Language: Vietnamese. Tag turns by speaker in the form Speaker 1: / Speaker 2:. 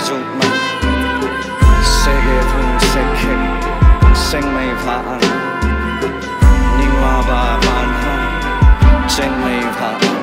Speaker 1: 續問，寫嘅款式劇，星未拍硬，年華吧萬幸，正未拍硬。